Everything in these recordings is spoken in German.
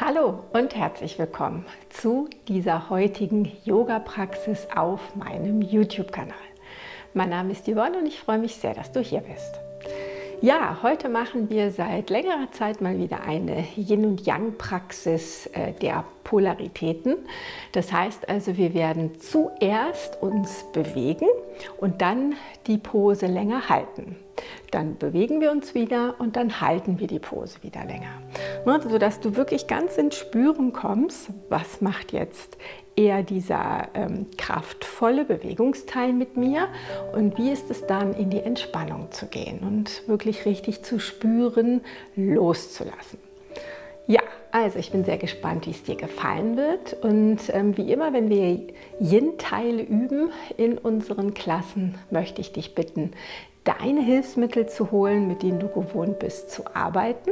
Hallo und herzlich willkommen zu dieser heutigen Yoga-Praxis auf meinem YouTube-Kanal. Mein Name ist Yvonne und ich freue mich sehr, dass du hier bist. Ja, heute machen wir seit längerer Zeit mal wieder eine Yin- und Yang-Praxis äh, der Polaritäten. Das heißt also, wir werden zuerst uns bewegen und dann die Pose länger halten. Dann bewegen wir uns wieder und dann halten wir die Pose wieder länger. Ne, sodass du wirklich ganz ins Spüren kommst, was macht jetzt eher dieser ähm, kraftvolle Bewegungsteil mit mir und wie ist es dann in die Entspannung zu gehen und wirklich richtig zu spüren, loszulassen. Ja, also ich bin sehr gespannt, wie es dir gefallen wird. Und ähm, wie immer, wenn wir Yin-Teile üben in unseren Klassen, möchte ich dich bitten, deine Hilfsmittel zu holen, mit denen du gewohnt bist zu arbeiten.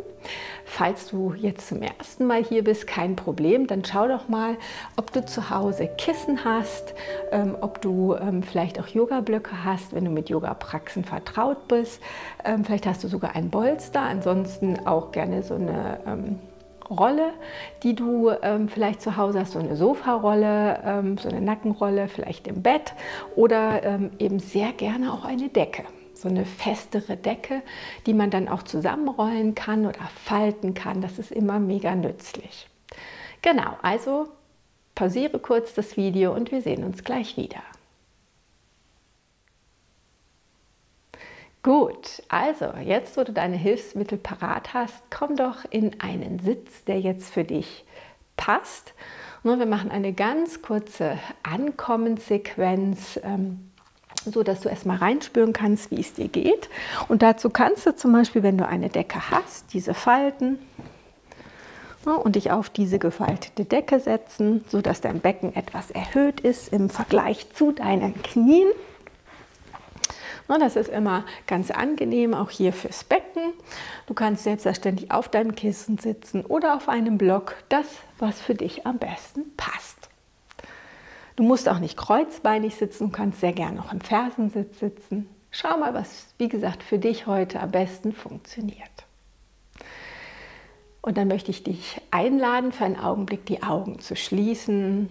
Falls du jetzt zum ersten Mal hier bist, kein Problem, dann schau doch mal, ob du zu Hause Kissen hast, ähm, ob du ähm, vielleicht auch Yoga-Blöcke hast, wenn du mit Yoga-Praxen vertraut bist. Ähm, vielleicht hast du sogar ein Bolster, ansonsten auch gerne so eine ähm, Rolle, die du ähm, vielleicht zu Hause hast, so eine Sofarolle, ähm, so eine Nackenrolle, vielleicht im Bett oder ähm, eben sehr gerne auch eine Decke so eine festere Decke, die man dann auch zusammenrollen kann oder falten kann. Das ist immer mega nützlich. Genau, also pausiere kurz das Video und wir sehen uns gleich wieder. Gut, also jetzt, wo du deine Hilfsmittel parat hast, komm doch in einen Sitz, der jetzt für dich passt. Und wir machen eine ganz kurze Ankommenssequenz. Ähm, so dass du erstmal reinspüren kannst, wie es dir geht. Und dazu kannst du zum Beispiel, wenn du eine Decke hast, diese falten und dich auf diese gefaltete Decke setzen, so dass dein Becken etwas erhöht ist im Vergleich zu deinen Knien. Das ist immer ganz angenehm, auch hier fürs Becken. Du kannst selbstverständlich auf deinem Kissen sitzen oder auf einem Block, das, was für dich am besten passt. Du musst auch nicht kreuzbeinig sitzen, du kannst sehr gerne auch im Fersensitz sitzen. Schau mal, was, wie gesagt, für dich heute am besten funktioniert. Und dann möchte ich dich einladen, für einen Augenblick die Augen zu schließen.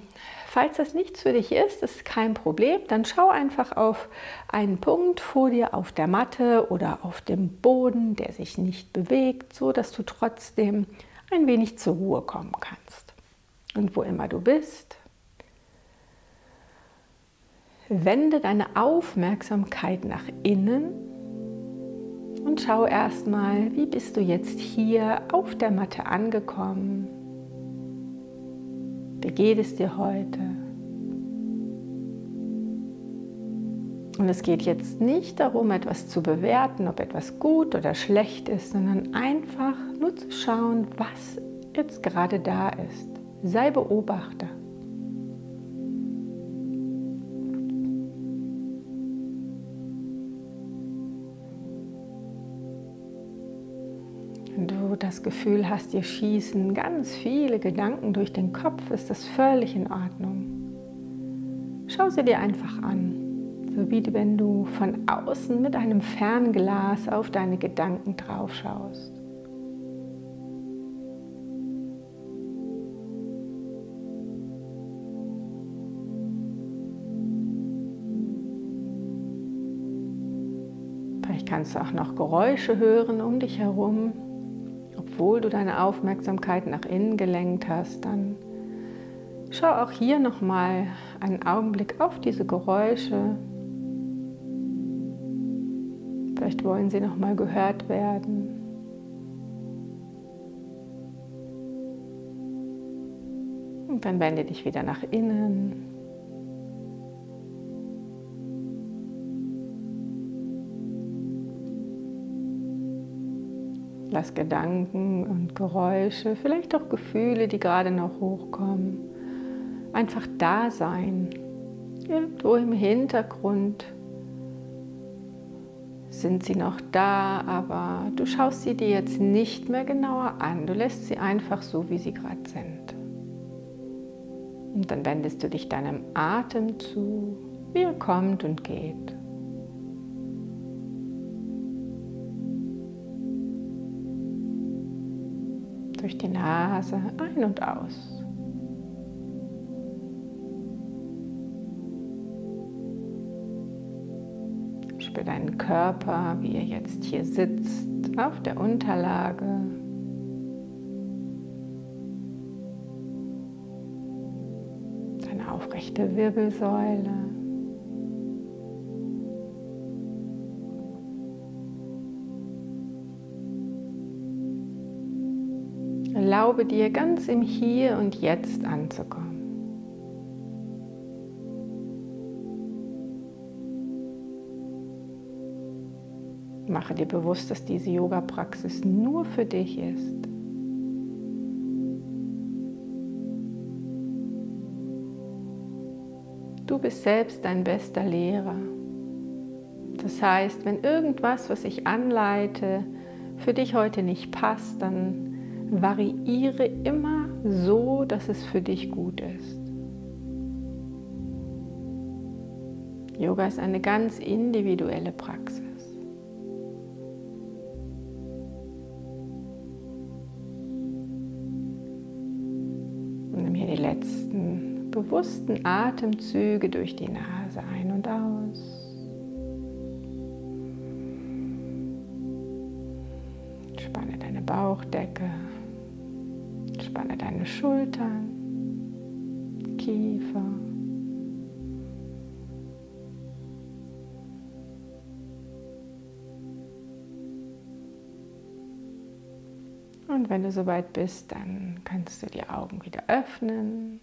Falls das nichts für dich ist, ist kein Problem. Dann schau einfach auf einen Punkt vor dir auf der Matte oder auf dem Boden, der sich nicht bewegt, so dass du trotzdem ein wenig zur Ruhe kommen kannst. Und wo immer du bist, Wende deine Aufmerksamkeit nach innen und schau erstmal, wie bist du jetzt hier auf der Matte angekommen? Wie geht es dir heute? Und es geht jetzt nicht darum, etwas zu bewerten, ob etwas gut oder schlecht ist, sondern einfach nur zu schauen, was jetzt gerade da ist. Sei Beobachter. Das Gefühl hast, dir schießen ganz viele Gedanken durch den Kopf, ist das völlig in Ordnung. Schau sie dir einfach an, so wie wenn du von außen mit einem Fernglas auf deine Gedanken drauf schaust. Vielleicht kannst du auch noch Geräusche hören um dich herum obwohl du deine Aufmerksamkeit nach innen gelenkt hast, dann schau auch hier nochmal einen Augenblick auf diese Geräusche. Vielleicht wollen sie nochmal gehört werden. Und dann wende dich wieder nach innen. Lass Gedanken und Geräusche, vielleicht auch Gefühle, die gerade noch hochkommen, einfach da sein. Irgendwo im Hintergrund sind sie noch da, aber du schaust sie dir jetzt nicht mehr genauer an. Du lässt sie einfach so, wie sie gerade sind. Und dann wendest du dich deinem Atem zu, wie er kommt und geht. Durch die Nase ein und aus. Spür deinen Körper, wie er jetzt hier sitzt, auf der Unterlage. Deine aufrechte Wirbelsäule. Erlaube dir ganz im Hier und Jetzt anzukommen. Mache dir bewusst, dass diese Yoga-Praxis nur für dich ist. Du bist selbst dein bester Lehrer. Das heißt, wenn irgendwas, was ich anleite, für dich heute nicht passt, dann variiere immer so, dass es für dich gut ist. Yoga ist eine ganz individuelle Praxis. letzten bewussten Atemzüge durch die Nase ein und aus. Schultern, Kiefer. Und wenn du soweit bist, dann kannst du die Augen wieder öffnen.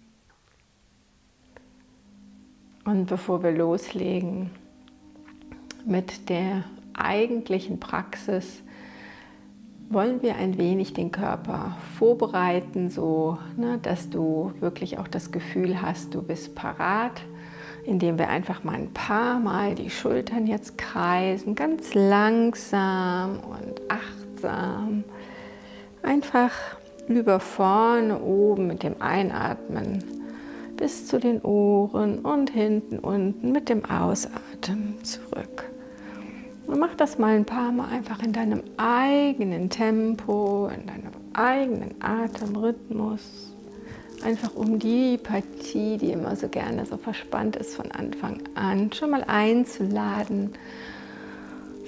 Und bevor wir loslegen mit der eigentlichen Praxis, wollen wir ein wenig den Körper vorbereiten, so ne, dass du wirklich auch das Gefühl hast, du bist parat, indem wir einfach mal ein paar Mal die Schultern jetzt kreisen, ganz langsam und achtsam. Einfach über vorne oben mit dem Einatmen bis zu den Ohren und hinten unten mit dem Ausatmen zurück. Und mach das mal ein paar Mal einfach in deinem eigenen Tempo, in deinem eigenen Atemrhythmus. Einfach um die Partie, die immer so gerne so verspannt ist von Anfang an, schon mal einzuladen,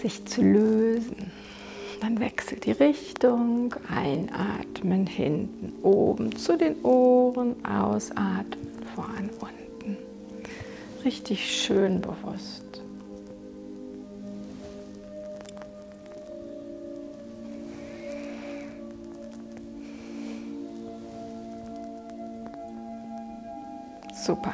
sich zu lösen. Dann wechselt die Richtung, einatmen hinten oben zu den Ohren, ausatmen vorn, unten. Richtig schön bewusst. Super.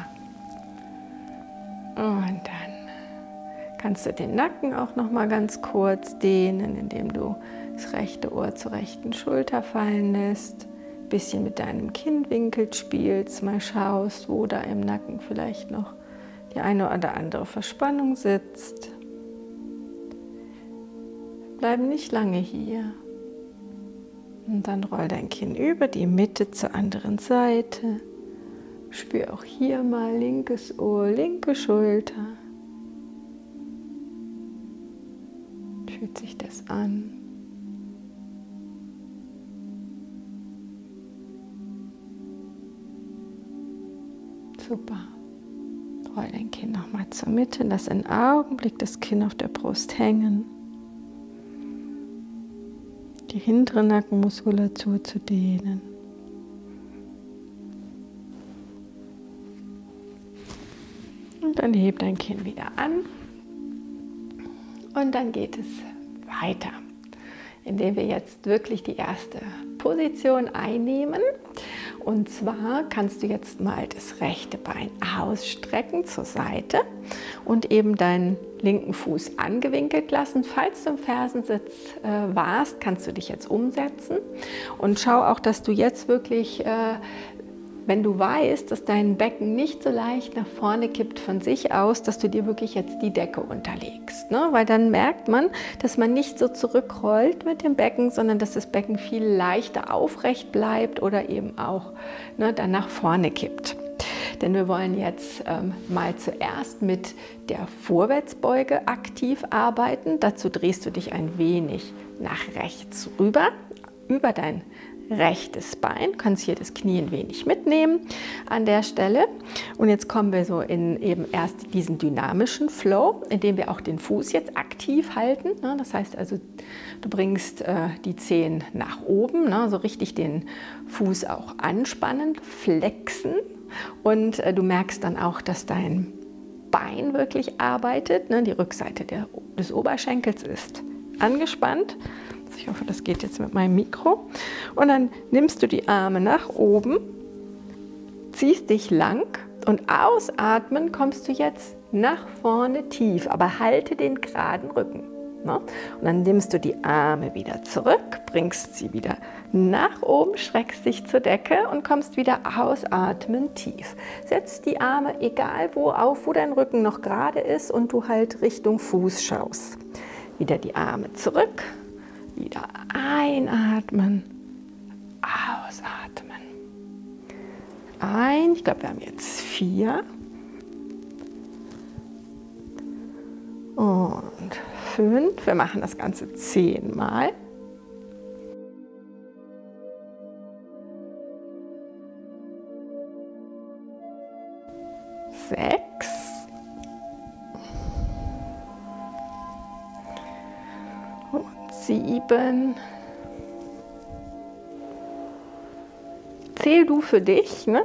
Und dann kannst du den Nacken auch noch mal ganz kurz dehnen, indem du das rechte Ohr zur rechten Schulter fallen lässt bisschen mit deinem Kinnwinkel spielst, mal schaust, wo da im Nacken vielleicht noch die eine oder andere Verspannung sitzt. Bleib nicht lange hier. Und dann roll dein Kinn über die Mitte zur anderen Seite. Spür auch hier mal linkes Ohr, linke Schulter. Fühlt sich das an? Super. Roll dein Kinn nochmal zur Mitte. Lass einen Augenblick das Kinn auf der Brust hängen. Die hintere Nackenmuskulatur zu dehnen. Dann heb dein Kinn wieder an. Und dann geht es weiter, indem wir jetzt wirklich die erste Position einnehmen. Und zwar kannst du jetzt mal das rechte Bein ausstrecken zur Seite und eben deinen linken Fuß angewinkelt lassen. Falls du im Fersensitz äh, warst, kannst du dich jetzt umsetzen und schau auch, dass du jetzt wirklich äh, wenn du weißt, dass dein Becken nicht so leicht nach vorne kippt von sich aus, dass du dir wirklich jetzt die Decke unterlegst. Ne? Weil dann merkt man, dass man nicht so zurückrollt mit dem Becken, sondern dass das Becken viel leichter aufrecht bleibt oder eben auch ne, dann nach vorne kippt. denn wir wollen jetzt ähm, mal zuerst mit der Vorwärtsbeuge aktiv arbeiten. Dazu drehst du dich ein wenig nach rechts rüber, über dein rechtes Bein. Du kannst hier das Knie ein wenig mitnehmen an der Stelle. Und jetzt kommen wir so in eben erst diesen dynamischen Flow, indem wir auch den Fuß jetzt aktiv halten. Ne? Das heißt also, du bringst äh, die Zehen nach oben, ne? so richtig den Fuß auch anspannen, flexen. Und äh, du merkst dann auch, dass dein Bein wirklich arbeitet. Ne? Die Rückseite des Oberschenkels ist angespannt. Ich hoffe, das geht jetzt mit meinem Mikro. Und dann nimmst du die Arme nach oben, ziehst dich lang und ausatmen kommst du jetzt nach vorne tief, aber halte den geraden Rücken. Ne? Und dann nimmst du die Arme wieder zurück, bringst sie wieder nach oben, schreckst dich zur Decke und kommst wieder ausatmen tief. Setz die Arme egal wo auf, wo dein Rücken noch gerade ist und du halt Richtung Fuß schaust. Wieder die Arme zurück, wieder einatmen, ausatmen. Ein, ich glaube, wir haben jetzt vier. Und fünf. Wir machen das Ganze zehnmal. Sieben. Zähl du für dich ne?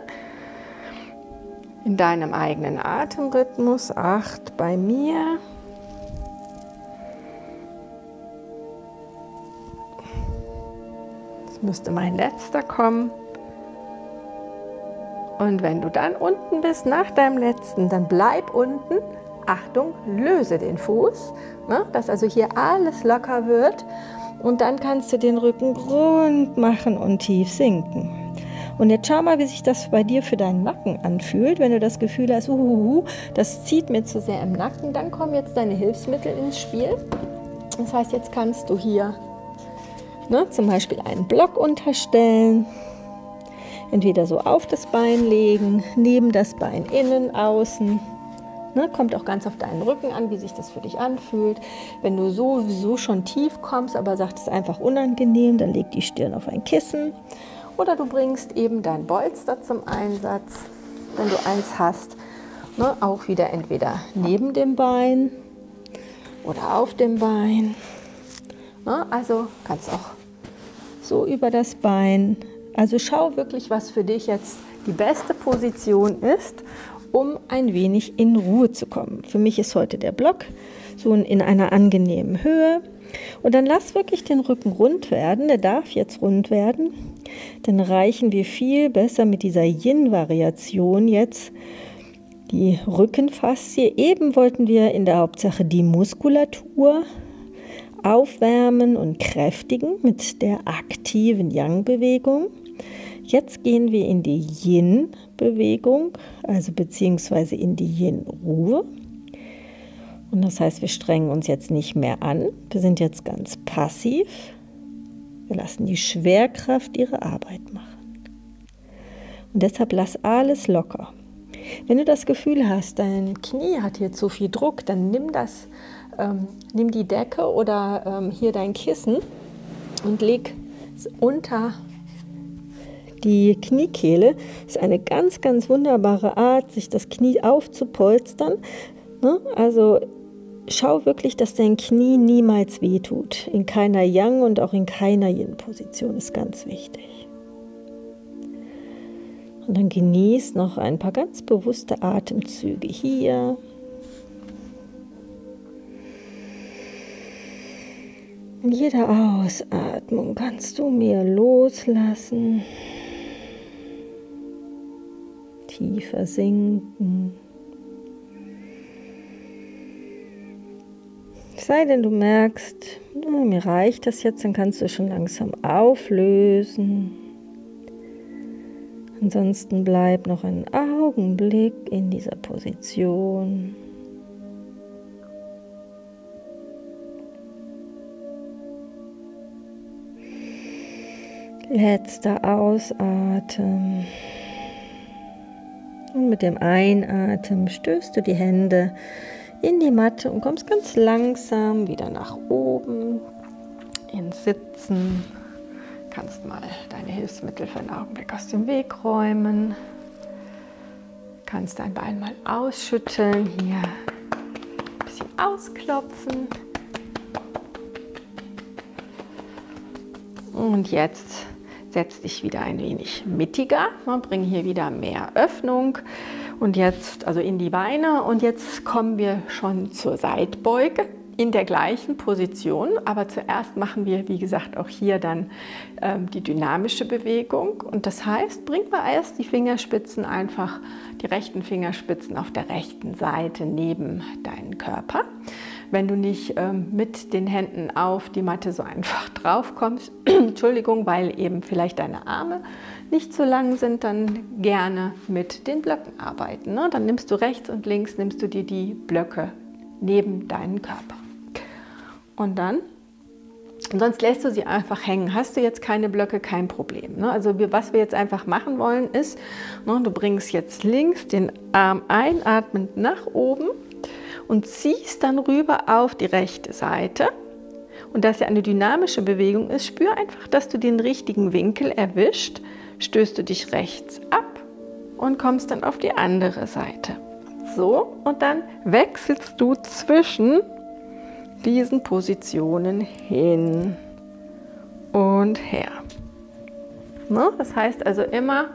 in deinem eigenen Atemrhythmus. Acht bei mir. Müsste mein letzter kommen. Und wenn du dann unten bist nach deinem letzten, dann bleib unten Achtung, löse den Fuß, ne, dass also hier alles locker wird. Und dann kannst du den Rücken rund machen und tief sinken. Und jetzt schau mal, wie sich das bei dir für deinen Nacken anfühlt. Wenn du das Gefühl hast, uhuhu, das zieht mir zu sehr im Nacken, dann kommen jetzt deine Hilfsmittel ins Spiel. Das heißt, jetzt kannst du hier ne, zum Beispiel einen Block unterstellen. Entweder so auf das Bein legen, neben das Bein innen, außen Ne, kommt auch ganz auf deinen Rücken an, wie sich das für dich anfühlt. Wenn du sowieso schon tief kommst, aber sagst, es einfach unangenehm, dann leg die Stirn auf ein Kissen. Oder du bringst eben dein Bolster zum Einsatz, wenn du eins hast. Ne, auch wieder entweder neben dem Bein oder auf dem Bein. Ne, also kannst auch so über das Bein. Also schau wirklich, was für dich jetzt die beste Position ist um ein wenig in Ruhe zu kommen. Für mich ist heute der Block so in einer angenehmen Höhe. Und dann lass wirklich den Rücken rund werden. Der darf jetzt rund werden. Dann reichen wir viel besser mit dieser Yin-Variation jetzt die Rückenfaszie. Eben wollten wir in der Hauptsache die Muskulatur aufwärmen und kräftigen mit der aktiven Yang-Bewegung. Jetzt gehen wir in die Yin-Bewegung, also beziehungsweise in die Yin-Ruhe. Und das heißt, wir strengen uns jetzt nicht mehr an. Wir sind jetzt ganz passiv. Wir lassen die Schwerkraft ihre Arbeit machen. Und deshalb lass alles locker. Wenn du das Gefühl hast, dein Knie hat hier zu viel Druck, dann nimm das, ähm, nimm die Decke oder ähm, hier dein Kissen und leg es unter die Kniekehle ist eine ganz, ganz wunderbare Art, sich das Knie aufzupolstern. Ne? Also schau wirklich, dass dein Knie niemals wehtut. In keiner Yang und auch in keiner Yin-Position ist ganz wichtig. Und dann genieß noch ein paar ganz bewusste Atemzüge hier. In jeder Ausatmung kannst du mir loslassen tiefer sinken. Sei denn, du merkst, mir reicht das jetzt, dann kannst du schon langsam auflösen. Ansonsten bleib noch einen Augenblick in dieser Position. Letzter Ausatmen. Und mit dem Einatmen stößt du die Hände in die Matte und kommst ganz langsam wieder nach oben ins Sitzen. Kannst mal deine Hilfsmittel für einen Augenblick aus dem Weg räumen. Kannst dein Bein mal ausschütteln. Hier ein bisschen ausklopfen. Und jetzt setz dich wieder ein wenig mittiger. Bring hier wieder mehr Öffnung. Und jetzt, also in die Beine. Und jetzt kommen wir schon zur Seitbeuge in der gleichen Position, aber zuerst machen wir, wie gesagt, auch hier dann ähm, die dynamische Bewegung. Und das heißt, bringt mal erst die Fingerspitzen einfach, die rechten Fingerspitzen auf der rechten Seite neben deinen Körper. Wenn du nicht ähm, mit den Händen auf die Matte so einfach drauf kommst, Entschuldigung, weil eben vielleicht deine Arme nicht so lang sind, dann gerne mit den Blöcken arbeiten. Ne? Dann nimmst du rechts und links, nimmst du dir die Blöcke neben deinen Körper. Und dann? Und sonst lässt du sie einfach hängen. Hast du jetzt keine Blöcke, kein Problem. Ne? Also wir, was wir jetzt einfach machen wollen ist, ne, du bringst jetzt links den Arm einatmend nach oben und ziehst dann rüber auf die rechte Seite. Und da es ja eine dynamische Bewegung ist, spür einfach, dass du den richtigen Winkel erwischt. Stößt du dich rechts ab und kommst dann auf die andere Seite. So, und dann wechselst du zwischen diesen Positionen hin und her. Ne? Das heißt also immer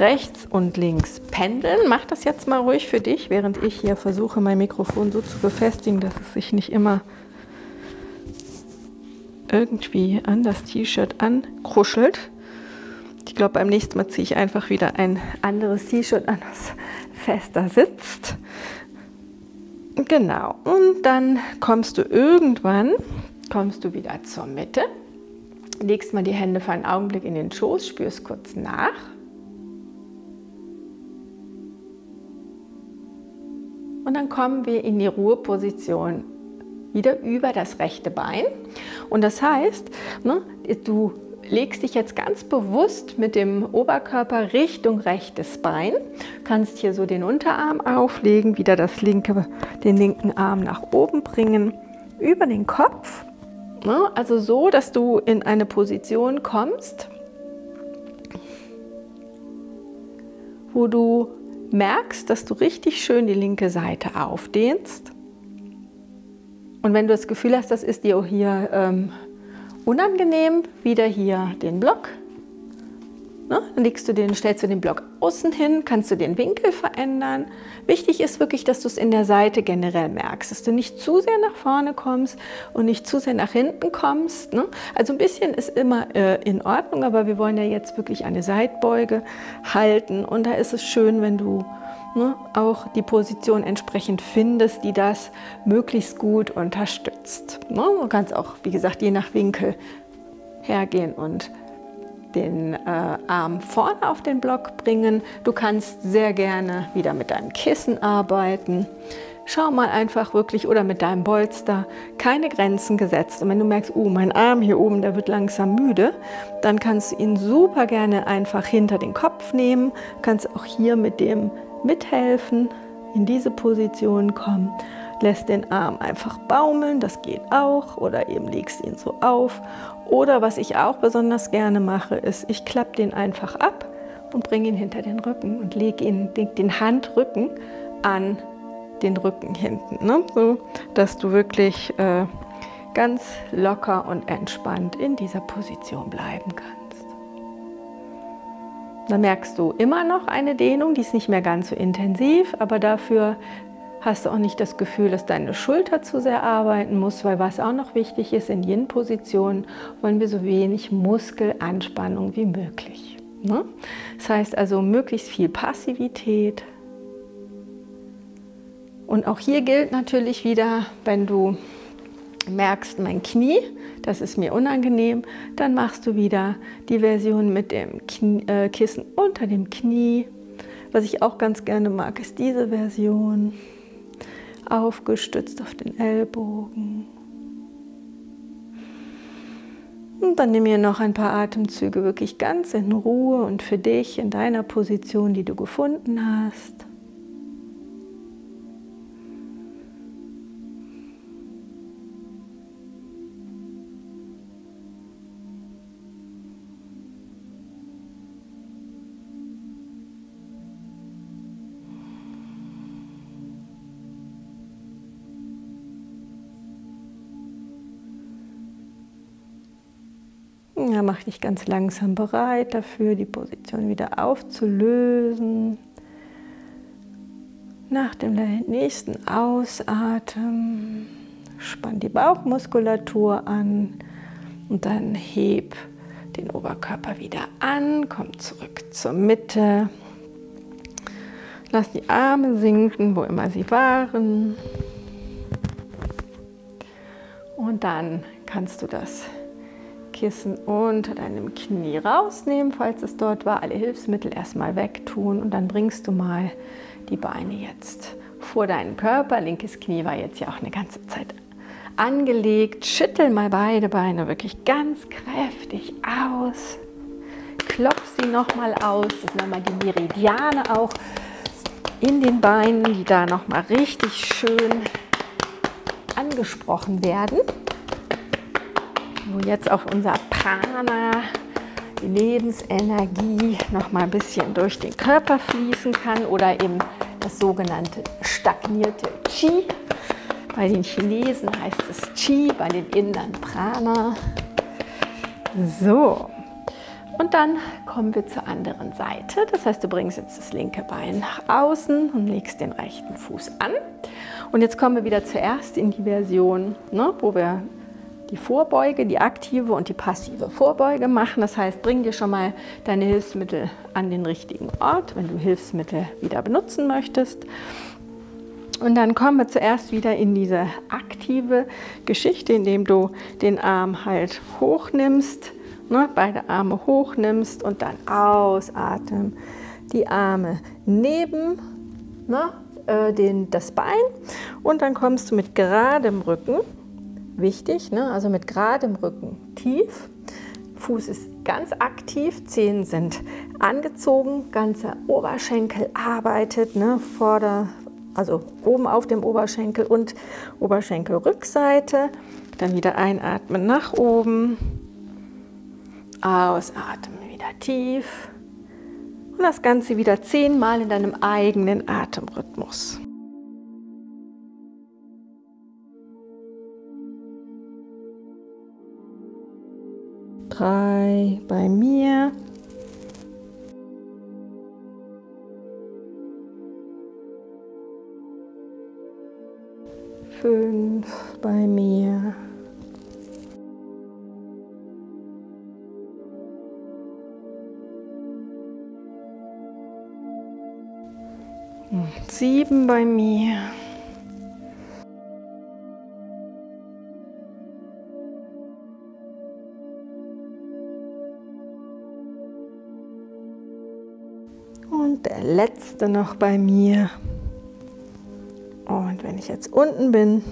rechts und links pendeln. Mach das jetzt mal ruhig für dich, während ich hier versuche, mein Mikrofon so zu befestigen, dass es sich nicht immer irgendwie an das T-Shirt ankruschelt. Ich glaube, beim nächsten Mal ziehe ich einfach wieder ein anderes T-Shirt an, das fester sitzt. Genau. Und dann kommst du irgendwann, kommst du wieder zur Mitte, legst mal die Hände für einen Augenblick in den Schoß, spürst kurz nach. Und dann kommen wir in die Ruheposition wieder über das rechte Bein. Und das heißt, ne, du legst dich jetzt ganz bewusst mit dem Oberkörper Richtung rechtes Bein. Kannst hier so den Unterarm auflegen, wieder das linke, den linken Arm nach oben bringen, über den Kopf. Ne? Also so, dass du in eine Position kommst, wo du merkst, dass du richtig schön die linke Seite aufdehnst. Und wenn du das Gefühl hast, das ist dir hier ähm, unangenehm, wieder hier den Block. Ne? Dann legst du den, stellst du den Block außen hin, kannst du den Winkel verändern. Wichtig ist wirklich, dass du es in der Seite generell merkst, dass du nicht zu sehr nach vorne kommst und nicht zu sehr nach hinten kommst. Ne? Also ein bisschen ist immer äh, in Ordnung, aber wir wollen ja jetzt wirklich eine Seitbeuge halten und da ist es schön, wenn du ne, auch die Position entsprechend findest, die das möglichst gut unterstützt. Ne? Du kannst auch, wie gesagt, je nach Winkel hergehen und den äh, Arm vorne auf den Block bringen. Du kannst sehr gerne wieder mit deinem Kissen arbeiten. Schau mal einfach wirklich oder mit deinem Bolster keine Grenzen gesetzt. Und wenn du merkst, oh, mein Arm hier oben, der wird langsam müde, dann kannst du ihn super gerne einfach hinter den Kopf nehmen. Kannst auch hier mit dem mithelfen, in diese Position kommen. Lässt den Arm einfach baumeln, das geht auch, oder eben legst ihn so auf. Oder was ich auch besonders gerne mache, ist, ich klappe den einfach ab und bringe ihn hinter den Rücken und lege ihn, leg den Handrücken an den Rücken hinten, ne? so dass du wirklich äh, ganz locker und entspannt in dieser Position bleiben kannst. Dann merkst du immer noch eine Dehnung, die ist nicht mehr ganz so intensiv, aber dafür hast du auch nicht das Gefühl, dass deine Schulter zu sehr arbeiten muss, weil was auch noch wichtig ist, in Yin-Positionen wollen wir so wenig Muskelanspannung wie möglich. Ne? Das heißt also möglichst viel Passivität. Und auch hier gilt natürlich wieder, wenn du merkst, mein Knie, das ist mir unangenehm, dann machst du wieder die Version mit dem Knie, äh, Kissen unter dem Knie. Was ich auch ganz gerne mag, ist diese Version, aufgestützt auf den Ellbogen. Und dann nimm mir noch ein paar Atemzüge wirklich ganz in Ruhe und für dich in deiner Position, die du gefunden hast. Ja, mach dich ganz langsam bereit dafür, die Position wieder aufzulösen. Nach dem nächsten Ausatmen spann die Bauchmuskulatur an und dann heb den Oberkörper wieder an, komm zurück zur Mitte. Lass die Arme sinken, wo immer sie waren. Und dann kannst du das Kissen unter deinem Knie rausnehmen, falls es dort war. Alle Hilfsmittel erstmal wegtun und dann bringst du mal die Beine jetzt vor deinen Körper. Linkes Knie war jetzt ja auch eine ganze Zeit angelegt. Schüttel mal beide Beine wirklich ganz kräftig aus. Klopf sie nochmal aus. Das sind nochmal die Meridiane auch in den Beinen, die da nochmal richtig schön angesprochen werden wo jetzt auch unser Prana, die Lebensenergie, noch mal ein bisschen durch den Körper fließen kann oder eben das sogenannte stagnierte Qi. Bei den Chinesen heißt es Qi, bei den Indern Prana. So, und dann kommen wir zur anderen Seite. Das heißt, du bringst jetzt das linke Bein nach außen und legst den rechten Fuß an. Und jetzt kommen wir wieder zuerst in die Version, ne, wo wir die Vorbeuge, die aktive und die passive Vorbeuge machen. Das heißt, bring dir schon mal deine Hilfsmittel an den richtigen Ort, wenn du Hilfsmittel wieder benutzen möchtest. Und dann kommen wir zuerst wieder in diese aktive Geschichte, indem du den Arm halt hochnimmst, ne, beide Arme hochnimmst und dann ausatmen. Die Arme neben ne, äh, den, das Bein und dann kommst du mit geradem Rücken wichtig, ne? also mit geradem Rücken tief. Fuß ist ganz aktiv, Zehen sind angezogen, ganzer Oberschenkel arbeitet, ne? Vorder, also oben auf dem Oberschenkel und Oberschenkelrückseite. Dann wieder einatmen nach oben, ausatmen wieder tief und das Ganze wieder zehnmal in deinem eigenen Atemrhythmus. Drei bei mir. Fünf bei mir. Sieben bei mir. Letzte noch bei mir. Und wenn ich jetzt unten bin,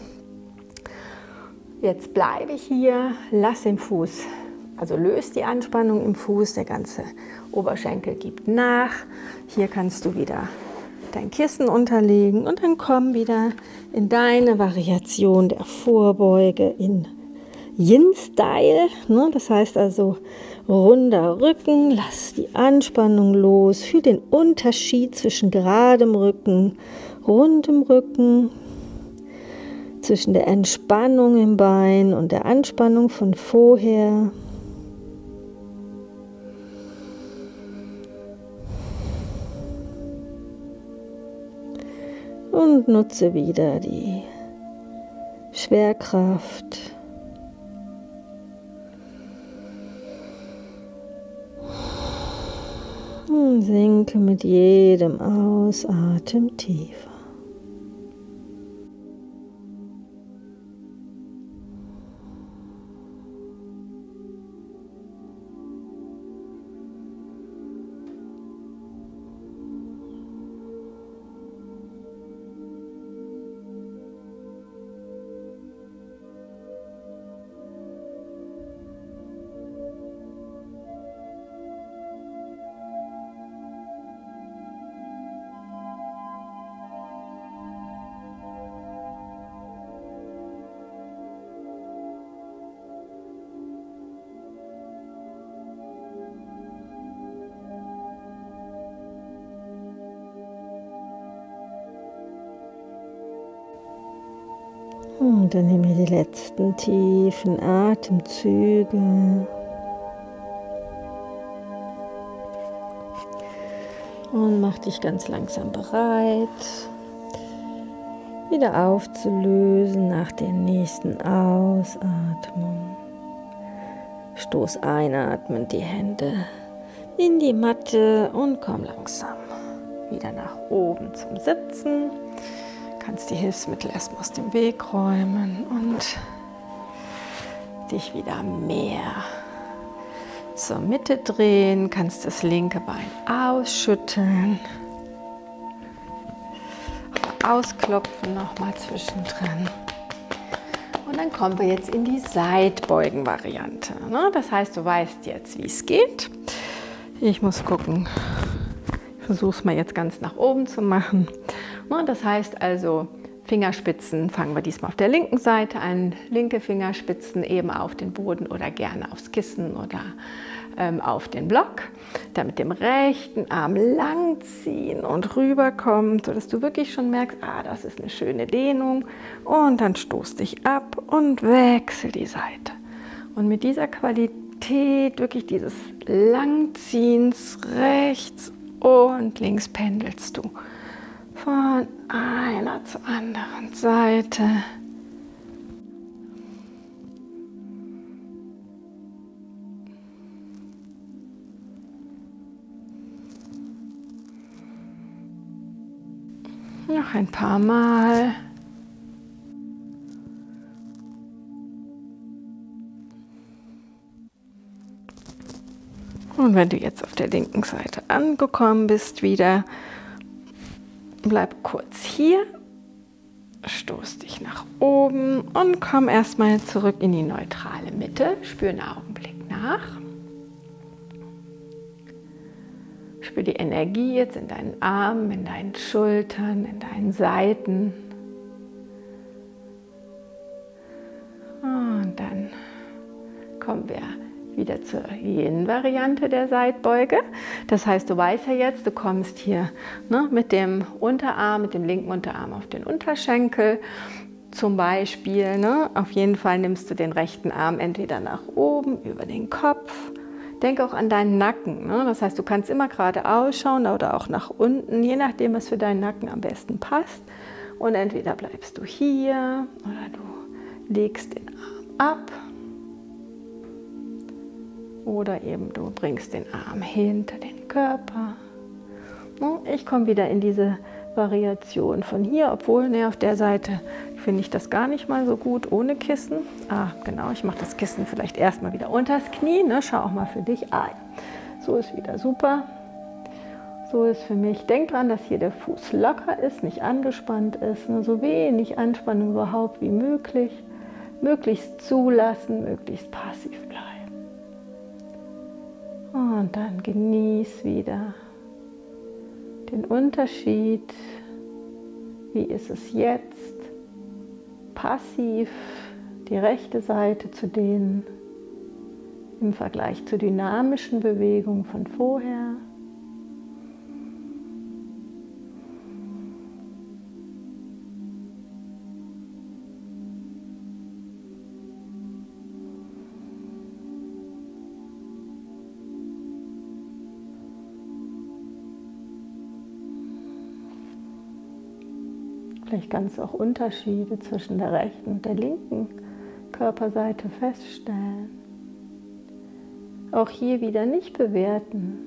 jetzt bleibe ich hier, lass den Fuß, also löst die Anspannung im Fuß, der ganze Oberschenkel gibt nach. Hier kannst du wieder dein Kissen unterlegen und dann komm wieder in deine Variation der Vorbeuge in Yin-Style. Ne? Das heißt also runder Rücken, lass die Anspannung los, fühl den Unterschied zwischen geradem Rücken, rundem Rücken, zwischen der Entspannung im Bein und der Anspannung von vorher. Und nutze wieder die Schwerkraft. Sinke mit jedem Ausatmen tiefer. Die letzten tiefen Atemzüge. Und mach dich ganz langsam bereit, wieder aufzulösen nach der nächsten Ausatmung. Stoß einatmend die Hände in die Matte und komm langsam wieder nach oben zum Sitzen kannst die Hilfsmittel erstmal aus dem Weg räumen und dich wieder mehr zur Mitte drehen, kannst das linke Bein ausschütteln, ausklopfen nochmal zwischendrin. Und dann kommen wir jetzt in die Seitbeugen-Variante. Ne? Das heißt, du weißt jetzt, wie es geht. Ich muss gucken, ich versuche es mal jetzt ganz nach oben zu machen. Das heißt also, Fingerspitzen fangen wir diesmal auf der linken Seite an, linke Fingerspitzen eben auf den Boden oder gerne aufs Kissen oder ähm, auf den Block. Dann mit dem rechten Arm langziehen und rüberkommen, sodass du wirklich schon merkst, ah, das ist eine schöne Dehnung. Und dann stoß dich ab und wechsel die Seite. Und mit dieser Qualität, wirklich dieses Langziehens rechts und links pendelst du von einer zur anderen Seite. Noch ein paar Mal. Und wenn du jetzt auf der linken Seite angekommen bist, wieder Bleib kurz hier, stoß dich nach oben und komm erstmal zurück in die neutrale Mitte. Spür einen Augenblick nach. Spür die Energie jetzt in deinen Armen, in deinen Schultern, in deinen Seiten. Und dann kommen wir wieder zur Yin-Variante der Seitbeuge. Das heißt, du weißt ja jetzt, du kommst hier ne, mit dem Unterarm, mit dem linken Unterarm auf den Unterschenkel. Zum Beispiel, ne, auf jeden Fall nimmst du den rechten Arm entweder nach oben über den Kopf. Denk auch an deinen Nacken. Ne? Das heißt, du kannst immer gerade ausschauen oder auch nach unten, je nachdem, was für deinen Nacken am besten passt. Und entweder bleibst du hier oder du legst den Arm ab oder eben du bringst den Arm hinter den Körper. Ich komme wieder in diese Variation von hier, obwohl ne, auf der Seite finde ich das gar nicht mal so gut ohne Kissen. Ah, genau, ich mache das Kissen vielleicht erstmal wieder unters Knie. Ne? Schau auch mal für dich. Ah, so ist wieder super. So ist für mich. Denk dran, dass hier der Fuß locker ist, nicht angespannt ist. Ne? So wenig Anspannung überhaupt wie möglich. Möglichst zulassen, möglichst passiv bleiben. Und dann genieß wieder den Unterschied. Wie ist es jetzt? Passiv die rechte Seite zu dehnen im Vergleich zur dynamischen Bewegung von vorher. Du auch Unterschiede zwischen der rechten und der linken Körperseite feststellen. Auch hier wieder nicht bewerten.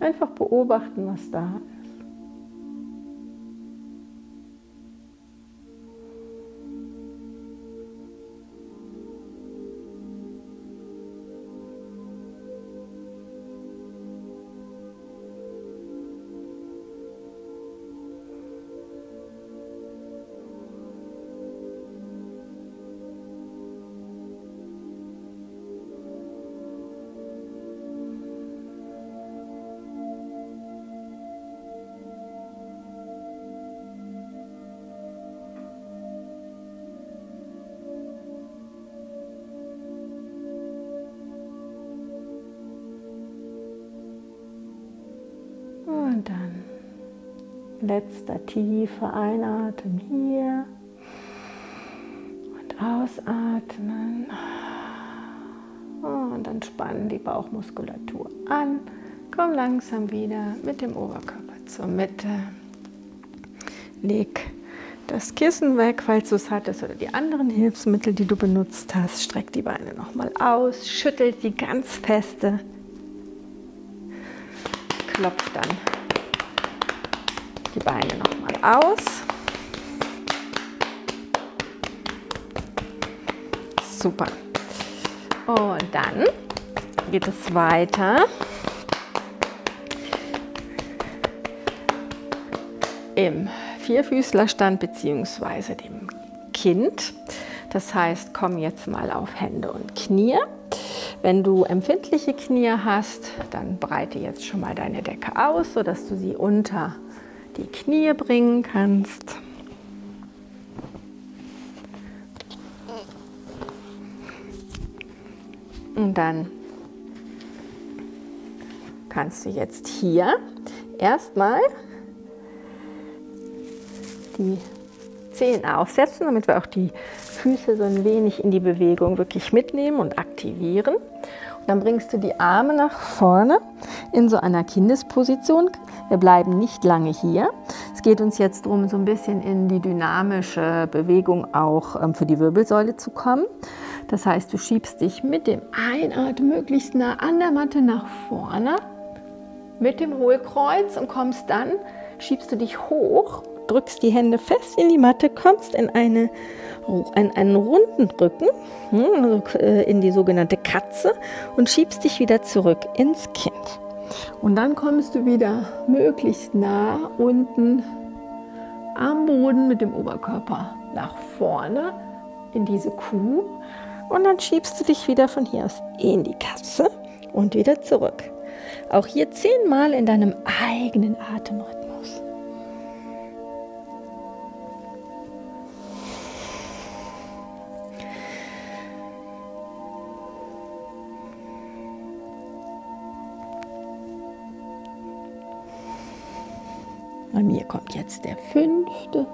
Einfach beobachten, was da ist. Letzter tiefer Einatmen hier. ausatmen. Und dann spannen die Bauchmuskulatur an. Komm langsam wieder mit dem Oberkörper zur Mitte. Leg das Kissen weg, falls du es hattest, oder die anderen Hilfsmittel, die du benutzt hast. Streck die Beine nochmal aus, schüttel sie ganz feste. Klopf dann Beine nochmal aus. Super. Und dann geht es weiter. Im Vierfüßlerstand bzw. dem Kind. Das heißt, komm jetzt mal auf Hände und Knie. Wenn du empfindliche Knie hast, dann breite jetzt schon mal deine Decke aus, sodass du sie unter die Knie bringen kannst. Und dann kannst du jetzt hier erstmal die Zehen aufsetzen, damit wir auch die Füße so ein wenig in die Bewegung wirklich mitnehmen und aktivieren. Und dann bringst du die Arme nach vorne in so einer Kindesposition. Wir bleiben nicht lange hier. Es geht uns jetzt darum, so ein bisschen in die dynamische Bewegung auch ähm, für die Wirbelsäule zu kommen. Das heißt, du schiebst dich mit dem Einatmen möglichst nah an der Matte nach vorne mit dem Hohlkreuz und kommst dann, schiebst du dich hoch drückst die Hände fest in die Matte, kommst in, eine, in einen runden Rücken, hm, also, äh, in die sogenannte Katze und schiebst dich wieder zurück ins Kind. Und dann kommst du wieder möglichst nah unten am Boden mit dem Oberkörper nach vorne in diese Kuh. Und dann schiebst du dich wieder von hier aus in die Katze und wieder zurück. Auch hier zehnmal in deinem eigenen Atemrhythmus. Bei mir kommt jetzt der fünfte.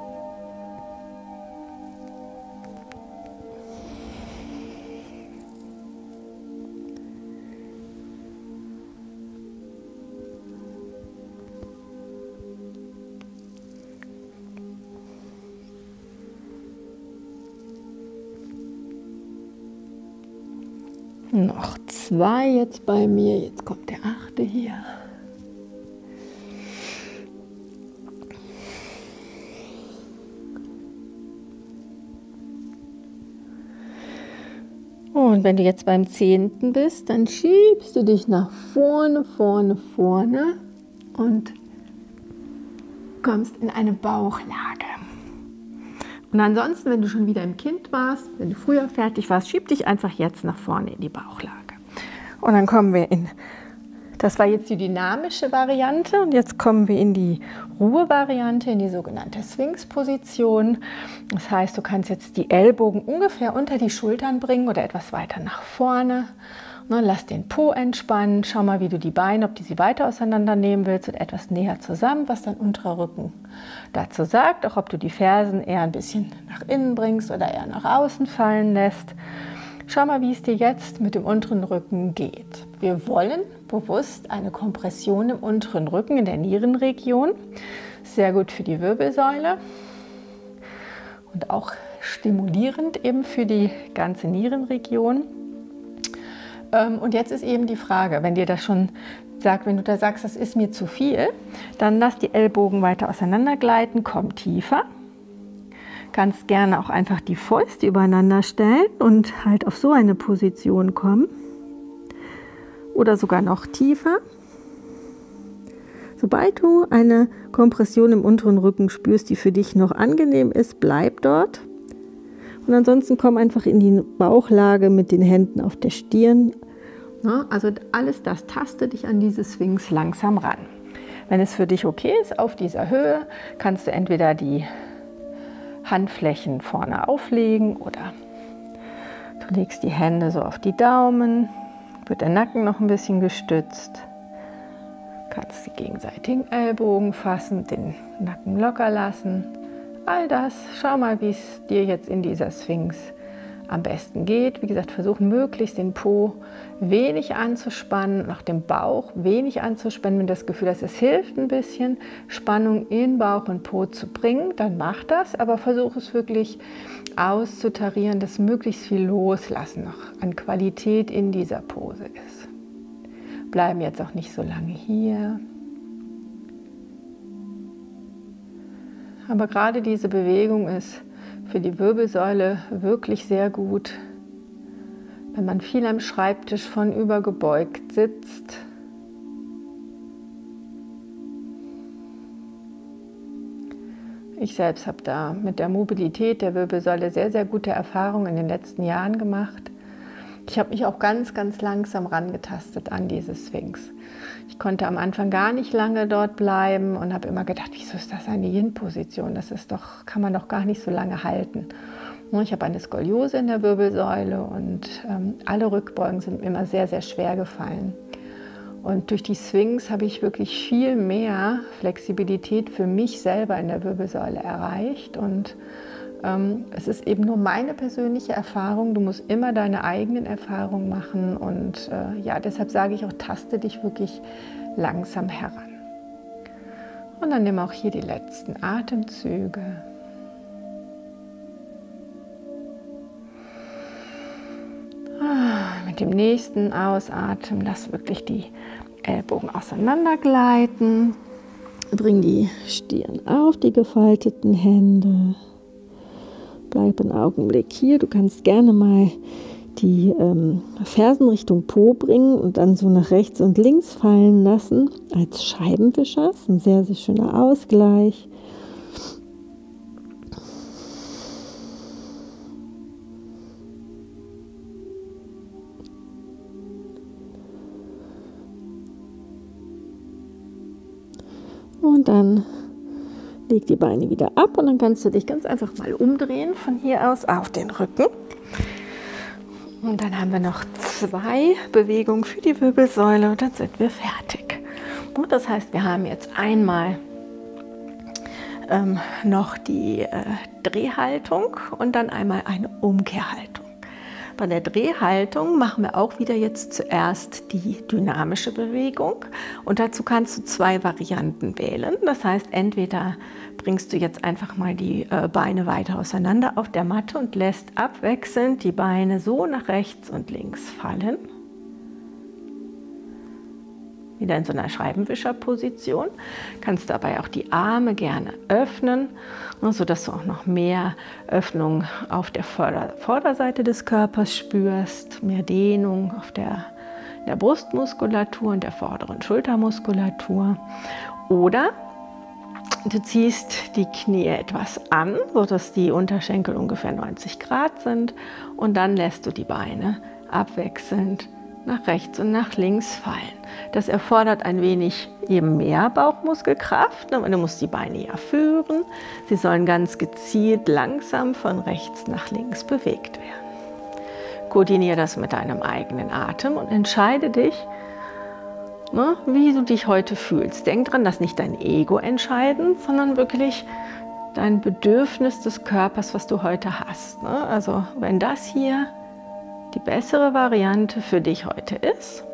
Noch zwei jetzt bei mir. Jetzt kommt der achte hier. Und wenn du jetzt beim zehnten bist, dann schiebst du dich nach vorne, vorne, vorne und kommst in eine Bauchlage. Und ansonsten, wenn du schon wieder im Kind warst, wenn du früher fertig warst, schieb dich einfach jetzt nach vorne in die Bauchlage. Und dann kommen wir in das war jetzt die dynamische Variante und jetzt kommen wir in die Ruhevariante, in die sogenannte Sphinx-Position. Das heißt, du kannst jetzt die Ellbogen ungefähr unter die Schultern bringen oder etwas weiter nach vorne. Und lass den Po entspannen. Schau mal, wie du die Beine, ob du sie weiter auseinandernehmen willst oder etwas näher zusammen, was dein unterer Rücken dazu sagt. Auch ob du die Fersen eher ein bisschen nach innen bringst oder eher nach außen fallen lässt. Schau mal, wie es dir jetzt mit dem unteren Rücken geht. Wir wollen bewusst eine Kompression im unteren Rücken in der Nierenregion. Sehr gut für die Wirbelsäule und auch stimulierend eben für die ganze Nierenregion. Ähm, und jetzt ist eben die Frage, wenn dir das schon sagt, wenn du da sagst, das ist mir zu viel, dann lass die Ellbogen weiter auseinander gleiten, komm tiefer kannst gerne auch einfach die Fäuste übereinander stellen und halt auf so eine Position kommen. Oder sogar noch tiefer. Sobald du eine Kompression im unteren Rücken spürst, die für dich noch angenehm ist, bleib dort. Und ansonsten komm einfach in die Bauchlage mit den Händen auf der Stirn. Also alles das taste dich an diese Sphinx langsam ran. Wenn es für dich okay ist, auf dieser Höhe kannst du entweder die Handflächen vorne auflegen oder du legst die Hände so auf die Daumen, wird der Nacken noch ein bisschen gestützt. Kannst die gegenseitigen Ellbogen fassen, den Nacken locker lassen. All das, schau mal, wie es dir jetzt in dieser Sphinx am besten geht. Wie gesagt, versuchen möglichst den Po wenig anzuspannen, nach dem Bauch wenig anzuspannen. Wenn das Gefühl hast, es hilft ein bisschen, Spannung in Bauch und Po zu bringen, dann mach das, aber versuche es wirklich auszutarieren, dass möglichst viel Loslassen noch an Qualität in dieser Pose ist. Bleiben jetzt auch nicht so lange hier. Aber gerade diese Bewegung ist für die Wirbelsäule wirklich sehr gut. Wenn man viel am Schreibtisch von übergebeugt sitzt, Ich selbst habe da mit der Mobilität der Wirbelsäule sehr, sehr gute Erfahrungen in den letzten Jahren gemacht. Ich habe mich auch ganz, ganz langsam rangetastet an diese Sphinx. Ich konnte am Anfang gar nicht lange dort bleiben und habe immer gedacht, wieso ist das eine Yin-Position? Das ist doch, kann man doch gar nicht so lange halten. Ich habe eine Skoliose in der Wirbelsäule und ähm, alle Rückbeugen sind mir immer sehr, sehr schwer gefallen. Und durch die Sphinx habe ich wirklich viel mehr Flexibilität für mich selber in der Wirbelsäule erreicht und ähm, es ist eben nur meine persönliche Erfahrung. Du musst immer deine eigenen Erfahrungen machen. Und äh, ja, deshalb sage ich auch, taste dich wirklich langsam heran. Und dann nimm auch hier die letzten Atemzüge. Mit dem nächsten Ausatmen lass wirklich die Ellbogen auseinandergleiten. Bring die Stirn auf, die gefalteten Hände. Bleib einen Augenblick hier. Du kannst gerne mal die ähm, Fersen Richtung Po bringen und dann so nach rechts und links fallen lassen als Scheibenwischer. Das ist ein sehr, sehr schöner Ausgleich. Und dann Leg die Beine wieder ab und dann kannst du dich ganz einfach mal umdrehen von hier aus auf den Rücken. Und dann haben wir noch zwei Bewegungen für die Wirbelsäule und dann sind wir fertig. Und das heißt, wir haben jetzt einmal ähm, noch die äh, Drehhaltung und dann einmal eine Umkehrhaltung. Bei der Drehhaltung machen wir auch wieder jetzt zuerst die dynamische Bewegung und dazu kannst du zwei Varianten wählen. Das heißt, entweder bringst du jetzt einfach mal die äh, Beine weiter auseinander auf der Matte und lässt abwechselnd die Beine so nach rechts und links fallen wieder in so einer Scheibenwischerposition. Kannst dabei auch die Arme gerne öffnen, ne, sodass du auch noch mehr Öffnung auf der Vorder Vorderseite des Körpers spürst, mehr Dehnung auf der, der Brustmuskulatur und der vorderen Schultermuskulatur. Oder Du ziehst die Knie etwas an, sodass die Unterschenkel ungefähr 90 Grad sind und dann lässt du die Beine abwechselnd nach rechts und nach links fallen. Das erfordert ein wenig eben mehr Bauchmuskelkraft. Ne, du musst die Beine ja führen. Sie sollen ganz gezielt langsam von rechts nach links bewegt werden. Koordiniere das mit deinem eigenen Atem und entscheide dich, ne, wie du dich heute fühlst. Denk dran, dass nicht dein Ego entscheidend, sondern wirklich dein Bedürfnis des Körpers, was du heute hast. Ne? Also wenn das hier die bessere Variante für dich heute ist,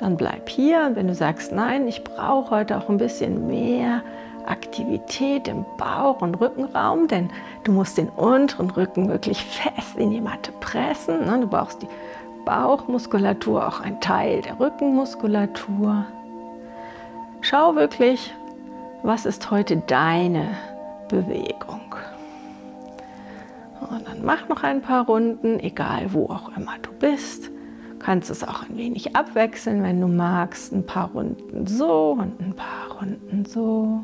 dann bleib hier. Und wenn du sagst, nein, ich brauche heute auch ein bisschen mehr Aktivität im Bauch- und Rückenraum, denn du musst den unteren Rücken wirklich fest in die Matte pressen. Ne? Du brauchst die Bauchmuskulatur, auch ein Teil der Rückenmuskulatur. Schau wirklich, was ist heute deine Bewegung. Dann mach noch ein paar Runden, egal wo auch immer du bist. Kannst es auch ein wenig abwechseln, wenn du magst. Ein paar Runden so und ein paar Runden so.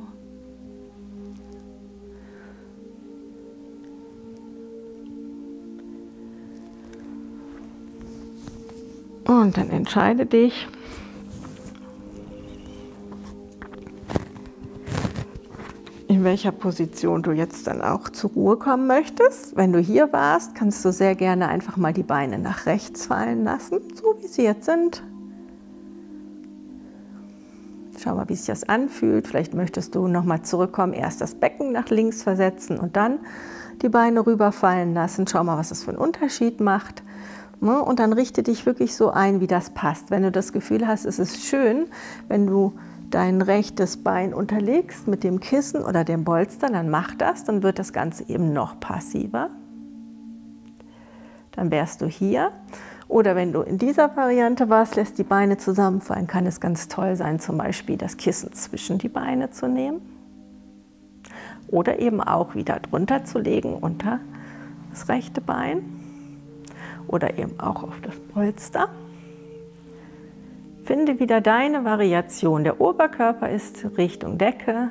Und dann entscheide dich, in welcher Position du jetzt dann auch zur Ruhe kommen möchtest. Wenn du hier warst, kannst du sehr gerne einfach mal die Beine nach rechts fallen lassen, so wie sie jetzt sind. Schau mal, wie sich das anfühlt. Vielleicht möchtest du nochmal zurückkommen, erst das Becken nach links versetzen und dann die Beine rüberfallen lassen. Schau mal, was das für einen Unterschied macht. Ne? Und dann richte dich wirklich so ein, wie das passt. Wenn du das Gefühl hast, es ist schön, wenn du dein rechtes Bein unterlegst mit dem Kissen oder dem Bolster, dann mach das, dann wird das Ganze eben noch passiver. Dann wärst du hier. Oder wenn du in dieser Variante warst, lässt die Beine zusammenfallen, kann es ganz toll sein, zum Beispiel das Kissen zwischen die Beine zu nehmen. Oder eben auch wieder drunter zu legen unter das rechte Bein. Oder eben auch auf das Polster. Finde wieder deine Variation. Der Oberkörper ist Richtung Decke